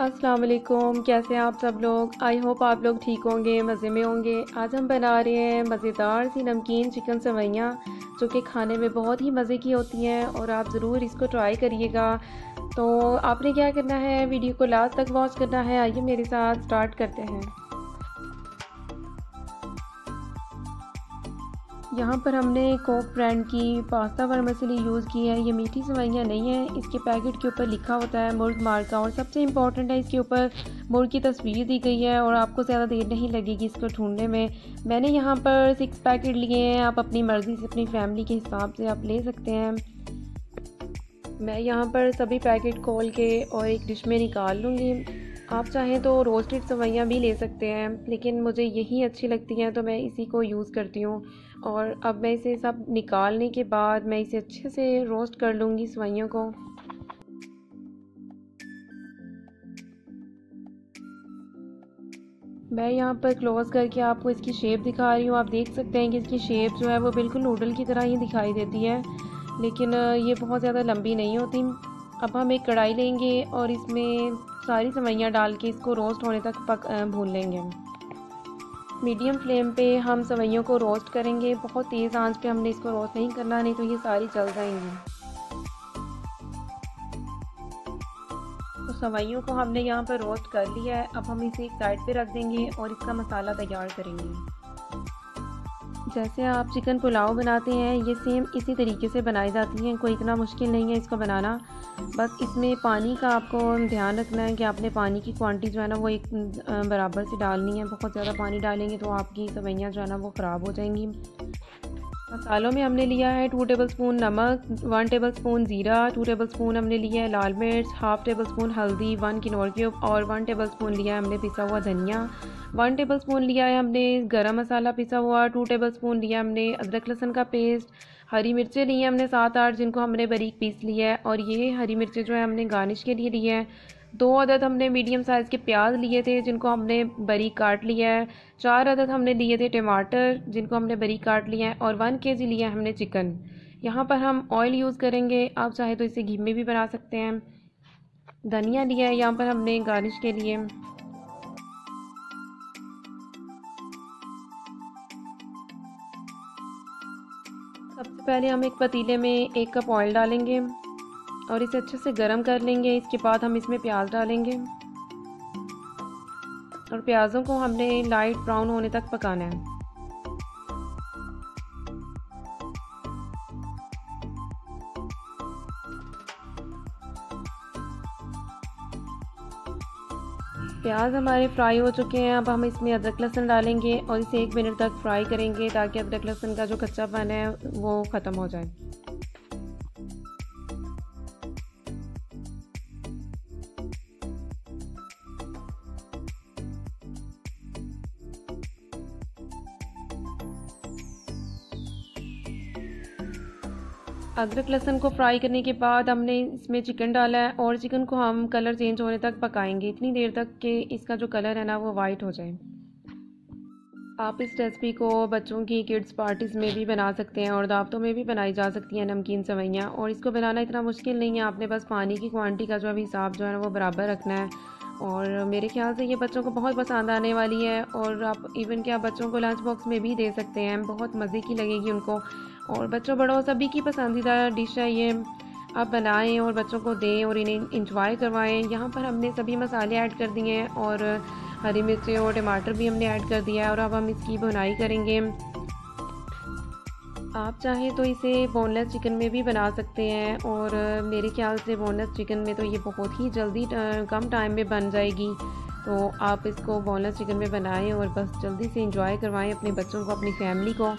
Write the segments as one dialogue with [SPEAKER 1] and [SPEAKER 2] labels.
[SPEAKER 1] अस्सलाम वालेकुम कैसे हैं आप सब लोग? आई होप आप लोग ठीक होंगे, मज़े में होंगे। आज हम बना रहे हैं मज़ेदार सी नमकीन चिकन सवैयाँ जो कि खाने में बहुत ही मज़े की होती हैं, और आप ज़रूर इसको ट्राई करिएगा। तो आपने क्या करना है? वीडियो को लास्ट तक वॉच करना है। आइए मेरे साथ स्टार्ट करते हैं। यहाँ पर हमने कोक ब्रांड की पास्ता वर्मसली यूज़ की है। ये मीठी सवाइयाँ नहीं हैं। इसके पैकेट के ऊपर लिखा होता है मुर्ग मार्का और सबसे इंपॉर्टेंट है इसके ऊपर मुर्ग की तस्वीर दी गई है और आपको ज़्यादा देर नहीं लगेगी इसको ढूँढने में। मैंने यहाँ पर सिक्स पैकेट लिए हैं। आप अपनी मर्ज़ी से अपनी फैमिली के हिसाब से आप ले सकते हैं। मैं यहाँ पर सभी पैकेट खोल के और एक डिश में निकाल लूँगी। आप चाहें तो रोस्टेड सवैयाँ भी ले सकते हैं, लेकिन मुझे यही अच्छी लगती हैं तो मैं इसी को यूज़ करती हूँ। और अब मैं इसे सब निकालने के बाद मैं इसे अच्छे से रोस्ट कर लूँगी सवैयों को। मैं यहाँ पर क्लोज़ करके आपको इसकी शेप दिखा रही हूँ। आप देख सकते हैं कि इसकी शेप जो है वो बिल्कुल नूडल की तरह ही दिखाई देती है, लेकिन ये बहुत ज़्यादा लंबी नहीं होती। अब हम एक कढ़ाई लेंगे और इसमें सारी सवैयाँ डाल के इसको रोस्ट होने तक पक भून लेंगे मीडियम फ्लेम पे हम सवैयों को रोस्ट करेंगे। बहुत तेज़ आँच पे हमने इसको रोस्ट नहीं करना, नहीं तो ये सारी जल जाएँगी। तो सवैयों को हमने यहाँ पर रोस्ट कर लिया है। अब हम इसे एक साइड पे रख देंगे और इसका मसाला तैयार करेंगे। जैसे आप चिकन पुलाव बनाते हैं, ये सेम इसी तरीके से बनाई जाती हैं। कोई इतना मुश्किल नहीं है इसको बनाना। बस इसमें पानी का आपको ध्यान रखना है कि आपने पानी की क्वांटिटी जो है ना, वो एक बराबर से डालनी है। बहुत ज़्यादा पानी डालेंगे तो आपकी सवैयाँ जो है ना, वो ख़राब हो जाएँगी। मसालों में हमने लिया है टू टेबल स्पून नमक वन टेबल स्पून ज़ीरा टू टेबल स्पून हमने लिया है लाल मिर्च हाफ़ टेबल स्पून हल्दी वन किनोर क्यूब और वन टेबल स्पून लिया है हमने पिसा हुआ धनिया। वन टेबल स्पून लिया है हमने गरम मसाला पिसा हुआ टू टेबल स्पून लिया हमने अदरक लहसन का पेस्ट हरी मिर्चें ली हैं हमने सात आठ जिनको हमने बारीक पीस लिया है और ये हरी मिर्चें जो है हमने गार्निश के लिए लिए हैं। दो अदद हमने मीडियम साइज़ के प्याज लिए थे, जिनको हमने बरीक काट लिया है। चार अदद हमने लिए थे टमाटर, जिनको हमने बरीक काट लिया है, और वन के जी लिया है हमने चिकन। यहाँ पर हम ऑयल यूज़ करेंगे। आप चाहे तो इसे घी में भी बना सकते हैं। धनिया लिया है यहाँ पर हमने गार्निश के लिए। सबसे पहले हम एक पतीले में एक कप ऑयल डालेंगे। और इसे अच्छे से गर्म कर लेंगे। इसके बाद हम इसमें प्याज डालेंगे। और प्याज़ों को हमने लाइट ब्राउन होने तक पकाना है। प्याज हमारे फ्राई हो चुके हैं। अब हम इसमें अदरक लहसुन डालेंगे और इसे एक मिनट तक फ्राई करेंगे ताकि अदरक लहसुन का जो कच्चा पन है, वो ख़त्म हो जाए। अदरक लहसुन को फ्राई करने के बाद हमने इसमें चिकन डाला है और चिकन को हम कलर चेंज होने तक पकाएँगे। इतनी देर तक कि इसका जो कलर है ना, वो वाइट हो जाए। आप इस रेसिपी को बच्चों की किड्स पार्टीज़ में भी बना सकते हैं और दावतों में भी बनाई जा सकती हैं नमकीन सवैयाँ। और इसको बनाना इतना मुश्किल नहीं है, आपने बस पानी की क्वांटिटी का जो अभी हिसाब जो है ना, वो बराबर रखना है। और मेरे ख्याल से ये बच्चों को बहुत पसंद आने वाली है और आप इवन कि आप बच्चों को लंच बॉक्स में भी दे सकते हैं, बहुत मज़े की लगेगी उनको। और बच्चों बड़ों, सभी की पसंदीदा डिश है ये। आप बनाएँ और बच्चों को दें और इन्हें इंजॉय करवाएँ। यहाँ पर हमने सभी मसाले ऐड कर दिए हैं और हरी मिर्चें और टमाटर भी हमने ऐड कर दिया है और अब हम इसकी बुनाई करेंगे। आप चाहें तो इसे बोनलेस चिकन में भी बना सकते हैं और मेरे ख्याल से बोनलेस चिकन में तो ये बहुत ही जल्दी कम टाइम में बन जाएगी। तो आप इसको बोनलेस चिकन में बनाएँ और बस जल्दी से इंजॉय करवाएँ अपने बच्चों को, अपनी फैमिली को।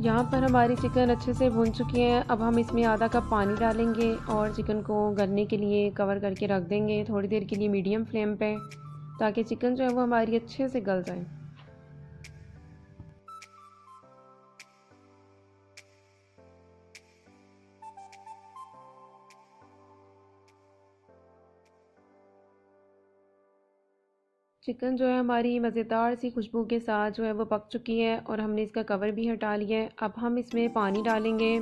[SPEAKER 1] यहाँ पर हमारी चिकन अच्छे से भुन चुकी है। अब हम इसमें आधा कप पानी डालेंगे और चिकन को गलने के लिए कवर करके रख देंगे। थोड़ी देर के लिए मीडियम फ्लेम पे, ताकि चिकन जो है वो हमारी अच्छे से गल जाए। चिकन जो है हमारी मज़ेदार सी खुशबू के साथ जो है वो पक चुकी है और हमने इसका कवर भी हटा लिया है। अब हम इसमें पानी डालेंगे।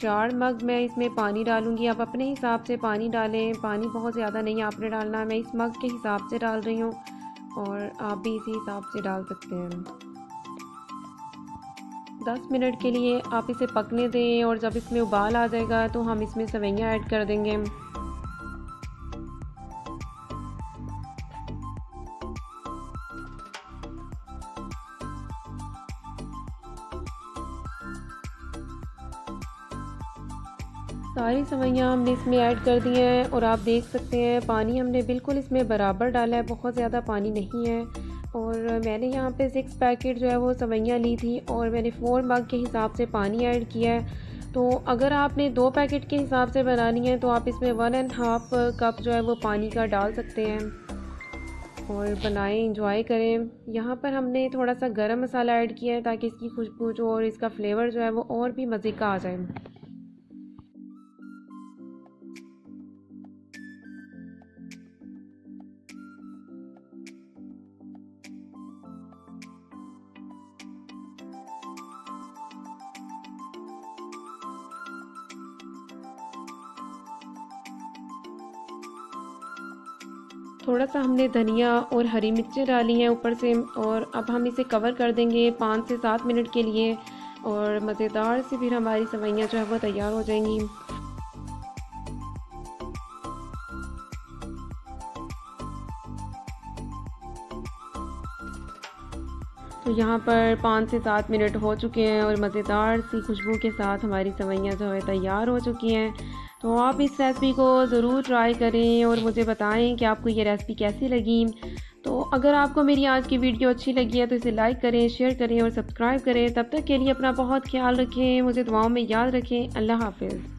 [SPEAKER 1] चार मग मैं इसमें पानी डालूँगी। आप अपने हिसाब से पानी डालें। पानी बहुत ज़्यादा नहीं आपने डालना। मैं इस मग के हिसाब से डाल रही हूँ और आप भी इसी हिसाब से डाल सकते हैं। दस मिनट के लिए आप इसे पकने दें और जब इसमें उबाल आ जाएगा तो हम इसमें सवैयाँ ऐड कर देंगे। सारी सवैयाँ हमने इसमें ऐड कर दी हैं और आप देख सकते हैं, पानी हमने बिल्कुल इसमें बराबर डाला है, बहुत ज़्यादा पानी नहीं है। और मैंने यहाँ पे सिक्स पैकेट जो है वो सवैयाँ ली थी और मैंने फ़ोर मग के हिसाब से पानी ऐड किया है। तो अगर आपने दो पैकेट के हिसाब से बनानी है तो आप इसमें वन एंड हाफ़ कप जो है वो पानी का डाल सकते हैं। और बनाएँ इंजॉय करें। यहाँ पर हमने थोड़ा सा गरम मसाला ऐड किया है, ताकि इसकी खुशबू जो और इसका फ्लेवर जो है वो और भी मज़े का आ जाए। थोड़ा सा हमने धनिया और हरी मिर्चें डाली हैं ऊपर से और अब हम इसे कवर कर देंगे पाँच से सात मिनट के लिए और मज़ेदार से फिर हमारी सवैयाँ जो है वो तैयार हो जाएँगी। तो यहाँ पर पाँच से सात मिनट हो चुके हैं और मज़ेदार सी खुशबू के साथ हमारी सवैयाँ जो है तैयार हो चुकी हैं। तो आप इस रेसिपी को ज़रूर ट्राई करें और मुझे बताएँ कि आपको ये रेसिपी कैसी लगी। तो अगर आपको मेरी आज की वीडियो अच्छी लगी है तो इसे लाइक करें शेयर करें और सब्सक्राइब करें। तब तक के लिए अपना बहुत ख्याल रखें, मुझे दुआओं में याद रखें। अल्लाह हाफिज़।